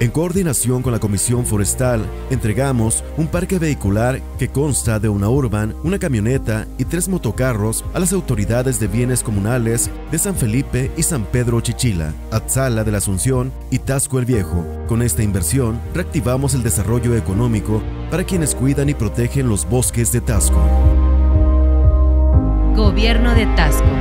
En coordinación con la Comisión Forestal, entregamos un parque vehicular que consta de una urban, una camioneta y tres motocarros a las autoridades de bienes comunales de San Felipe y San Pedro Chichila, Atzala de la Asunción y Tasco el Viejo. Con esta inversión, reactivamos el desarrollo económico para quienes cuidan y protegen los bosques de Tasco. Gobierno de Tasco.